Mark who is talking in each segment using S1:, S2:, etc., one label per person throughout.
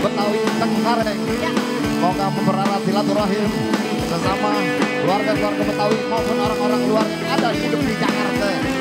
S1: Betawi Tengkareng.
S2: Ya.
S1: Mempererat silaturahim sesama keluarga-keluarga Betawi maupun orang-orang luar yang ada hidup di Jakarta.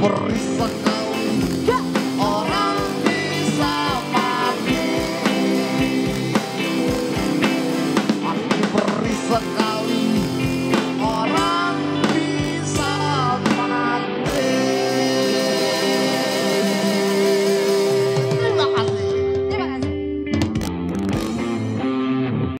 S1: por